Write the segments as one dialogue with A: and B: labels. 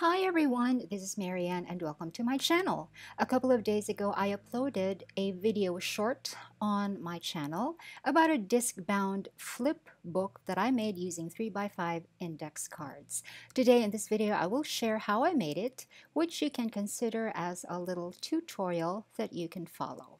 A: Hi everyone, this is Marianne and welcome to my channel. A couple of days ago, I uploaded a video short on my channel about a disc-bound flip book that I made using 3x5 index cards. Today in this video, I will share how I made it, which you can consider as a little tutorial that you can follow.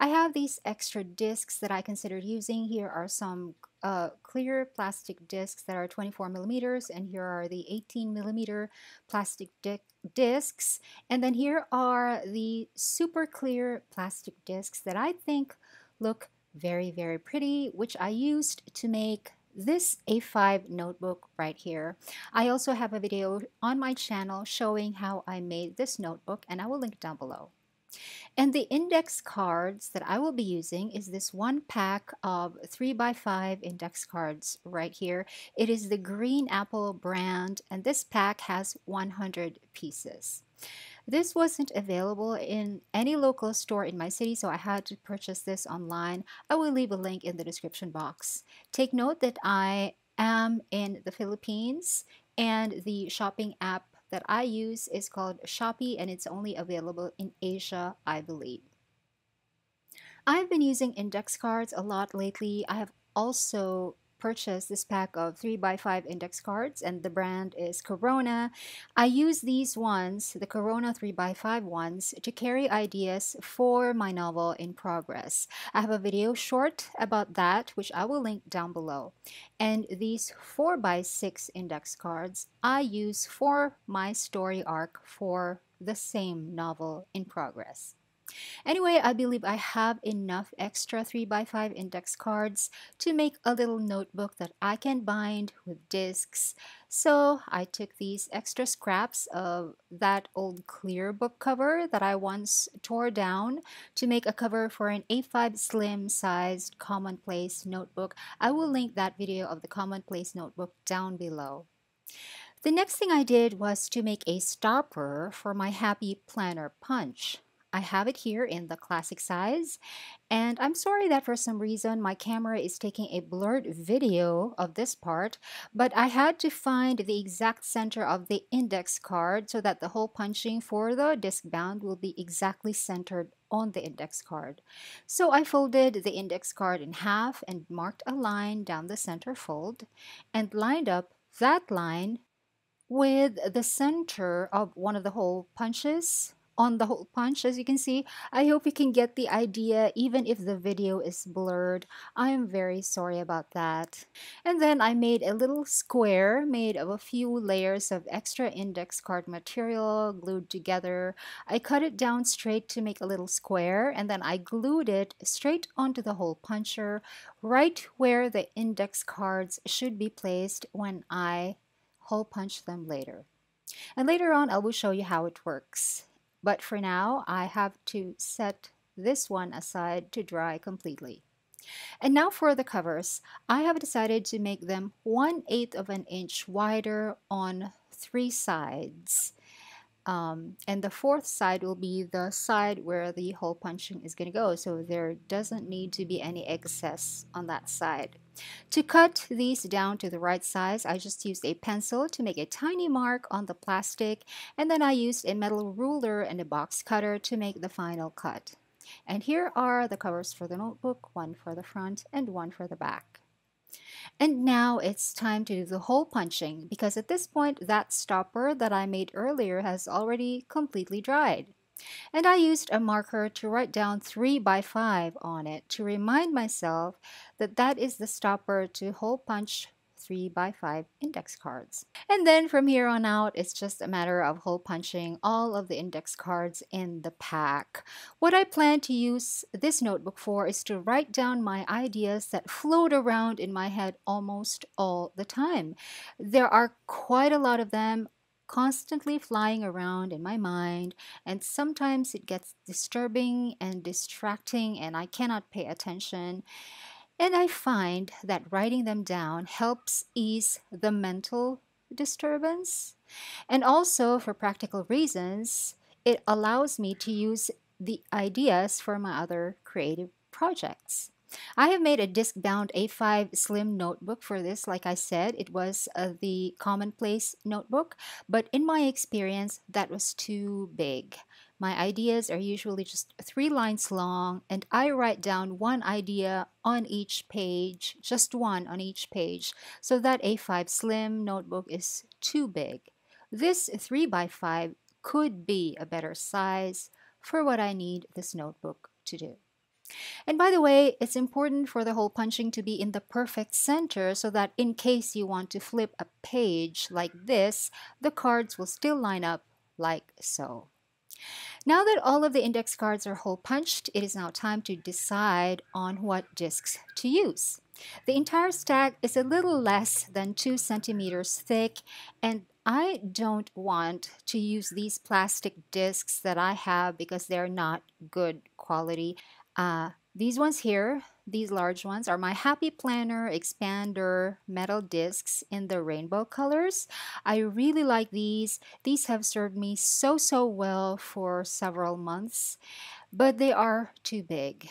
A: I have these extra discs that I considered using. Here are some uh, clear plastic discs that are 24 millimeters, and here are the 18 millimeter plastic di discs. And then here are the super clear plastic discs that I think look very, very pretty, which I used to make this A5 notebook right here. I also have a video on my channel showing how I made this notebook, and I will link down below. And the index cards that I will be using is this one pack of 3x5 index cards right here. It is the Green Apple brand and this pack has 100 pieces. This wasn't available in any local store in my city, so I had to purchase this online. I will leave a link in the description box. Take note that I am in the Philippines and the shopping app that I use is called Shopee and it's only available in Asia, I believe. I've been using index cards a lot lately. I have also purchased this pack of 3x5 index cards and the brand is Corona. I use these ones, the Corona 3x5 ones, to carry ideas for my novel in progress. I have a video short about that which I will link down below. And these 4x6 index cards I use for my story arc for the same novel in progress. Anyway, I believe I have enough extra 3x5 index cards to make a little notebook that I can bind with discs. So I took these extra scraps of that old clear book cover that I once tore down to make a cover for an A5 slim sized commonplace notebook. I will link that video of the commonplace notebook down below. The next thing I did was to make a stopper for my Happy Planner Punch. I have it here in the classic size and I'm sorry that for some reason my camera is taking a blurred video of this part but I had to find the exact center of the index card so that the hole punching for the disc bound will be exactly centered on the index card. So I folded the index card in half and marked a line down the center fold and lined up that line with the center of one of the hole punches on the hole punch as you can see. I hope you can get the idea even if the video is blurred. I am very sorry about that. And then I made a little square made of a few layers of extra index card material glued together. I cut it down straight to make a little square and then I glued it straight onto the hole puncher right where the index cards should be placed when I hole punch them later. And later on I will show you how it works but for now, I have to set this one aside to dry completely. And now for the covers. I have decided to make them 1 8 of an inch wider on three sides. Um, and the fourth side will be the side where the hole punching is going to go. So there doesn't need to be any excess on that side. To cut these down to the right size, I just used a pencil to make a tiny mark on the plastic. And then I used a metal ruler and a box cutter to make the final cut. And here are the covers for the notebook, one for the front and one for the back. And now it's time to do the hole punching because at this point that stopper that I made earlier has already completely dried. And I used a marker to write down 3 by 5 on it to remind myself that that is the stopper to hole punch 3 by 5 index cards. And then from here on out, it's just a matter of hole punching all of the index cards in the pack. What I plan to use this notebook for is to write down my ideas that float around in my head almost all the time. There are quite a lot of them constantly flying around in my mind, and sometimes it gets disturbing and distracting, and I cannot pay attention. And I find that writing them down helps ease the mental disturbance. And also, for practical reasons, it allows me to use the ideas for my other creative projects. I have made a disc-bound A5 slim notebook for this. Like I said, it was uh, the commonplace notebook, but in my experience, that was too big. My ideas are usually just three lines long, and I write down one idea on each page, just one on each page, so that A5 slim notebook is too big. This 3 by 5 could be a better size for what I need this notebook to do. And by the way, it's important for the hole punching to be in the perfect center so that in case you want to flip a page like this, the cards will still line up like so. Now that all of the index cards are hole punched, it is now time to decide on what discs to use. The entire stack is a little less than 2 centimeters thick and I don't want to use these plastic discs that I have because they're not good quality. Uh, these ones here, these large ones, are my Happy Planner Expander metal discs in the rainbow colors. I really like these. These have served me so, so well for several months, but they are too big.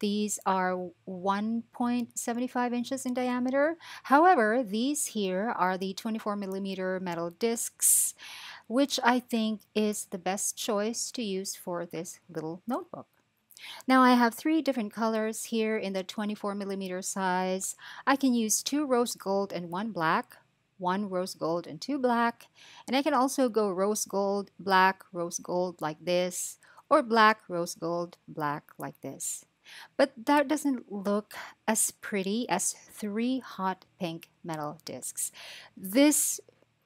A: These are 1.75 inches in diameter. However, these here are the 24 millimeter metal discs, which I think is the best choice to use for this little notebook. Now I have three different colors here in the 24 millimeter size. I can use two rose gold and one black, one rose gold and two black. And I can also go rose gold, black, rose gold like this, or black, rose gold, black like this. But that doesn't look as pretty as three hot pink metal discs. This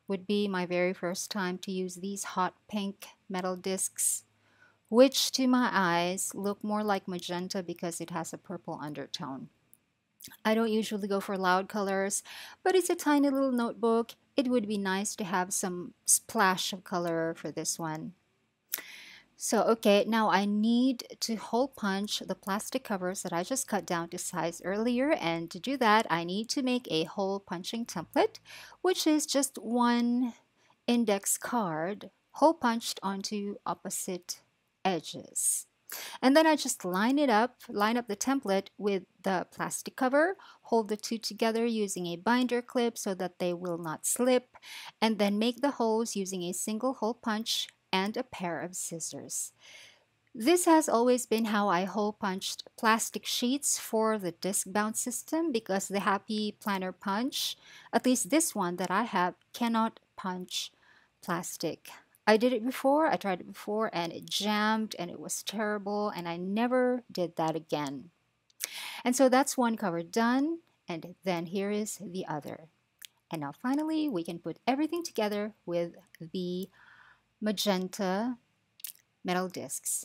A: would be my very first time to use these hot pink metal discs which to my eyes look more like magenta because it has a purple undertone. I don't usually go for loud colors, but it's a tiny little notebook. It would be nice to have some splash of color for this one. So, okay, now I need to hole punch the plastic covers that I just cut down to size earlier. And to do that, I need to make a hole punching template, which is just one index card hole punched onto opposite edges. And then I just line it up, line up the template with the plastic cover, hold the two together using a binder clip so that they will not slip, and then make the holes using a single hole punch and a pair of scissors. This has always been how I hole punched plastic sheets for the disc bound system because the Happy Planner Punch, at least this one that I have, cannot punch plastic. I did it before, I tried it before, and it jammed and it was terrible, and I never did that again. And so that's one cover done, and then here is the other. And now finally, we can put everything together with the magenta metal discs.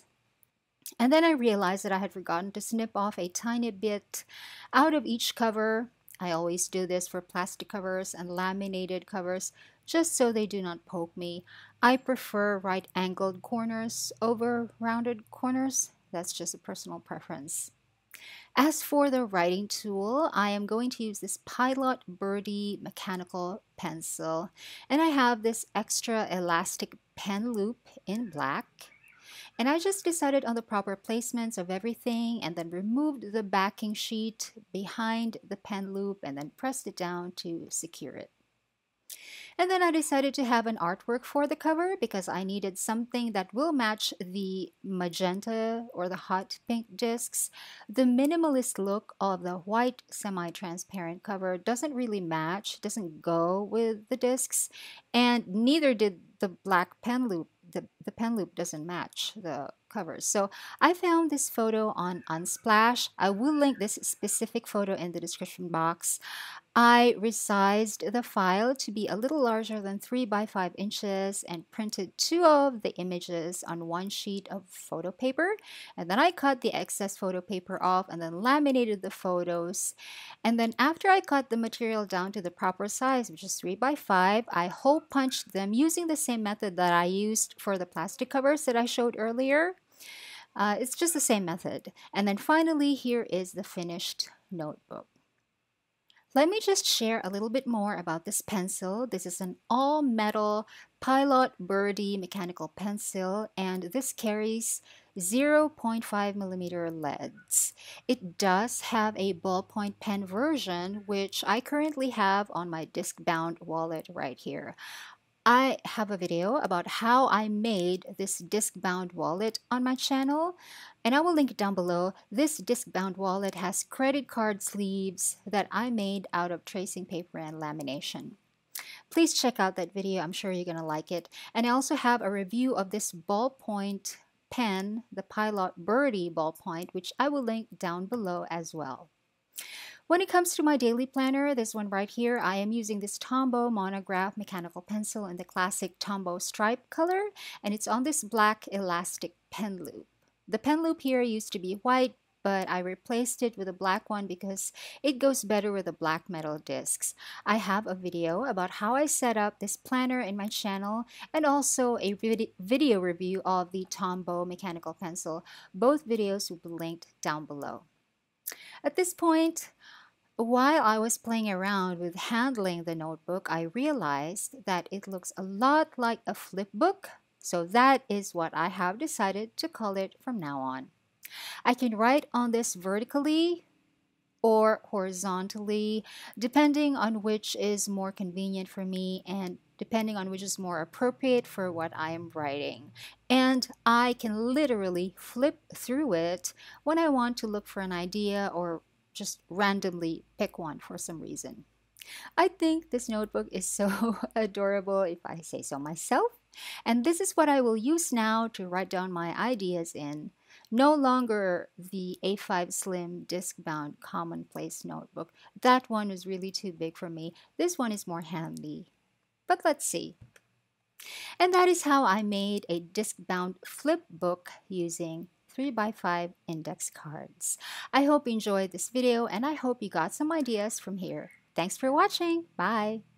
A: And then I realized that I had forgotten to snip off a tiny bit out of each cover. I always do this for plastic covers and laminated covers just so they do not poke me. I prefer right angled corners over rounded corners. That's just a personal preference. As for the writing tool, I am going to use this Pilot Birdie mechanical pencil. And I have this extra elastic pen loop in black. And I just decided on the proper placements of everything and then removed the backing sheet behind the pen loop and then pressed it down to secure it. And then I decided to have an artwork for the cover because I needed something that will match the magenta or the hot pink discs. The minimalist look of the white semi-transparent cover doesn't really match, doesn't go with the discs, and neither did the black pen loop. The, the pen loop doesn't match the covers. So I found this photo on Unsplash. I will link this specific photo in the description box. I resized the file to be a little larger than 3 by 5 inches and printed two of the images on one sheet of photo paper. And then I cut the excess photo paper off and then laminated the photos. And then after I cut the material down to the proper size, which is 3 by 5, I hole punched them using the same method that I used for the plastic covers that I showed earlier. Uh, it's just the same method. And then finally, here is the finished notebook. Let me just share a little bit more about this pencil. This is an all-metal Pilot Birdie mechanical pencil and this carries 0.5 millimeter leads. It does have a ballpoint pen version which I currently have on my disc-bound wallet right here. I have a video about how I made this disc-bound wallet on my channel and I will link it down below. This disc-bound wallet has credit card sleeves that I made out of tracing paper and lamination. Please check out that video. I'm sure you're going to like it. And I also have a review of this ballpoint pen, the Pilot Birdie ballpoint, which I will link down below as well. When it comes to my daily planner, this one right here, I am using this Tombow Monograph mechanical pencil in the classic Tombow stripe color, and it's on this black elastic pen loop. The pen loop here used to be white, but I replaced it with a black one because it goes better with the black metal discs. I have a video about how I set up this planner in my channel and also a video review of the Tombow mechanical pencil. Both videos will be linked down below. At this point, while I was playing around with handling the notebook, I realized that it looks a lot like a flip book, so that is what I have decided to call it from now on. I can write on this vertically or horizontally, depending on which is more convenient for me and depending on which is more appropriate for what I am writing. And I can literally flip through it when I want to look for an idea or just randomly pick one for some reason. I think this notebook is so adorable if I say so myself. And this is what I will use now to write down my ideas in. No longer the A5 Slim disc-bound commonplace notebook. That one was really too big for me. This one is more handy. But let's see. And that is how I made a disc-bound flip book using 3x5 index cards. I hope you enjoyed this video and I hope you got some ideas from here. Thanks for watching. Bye.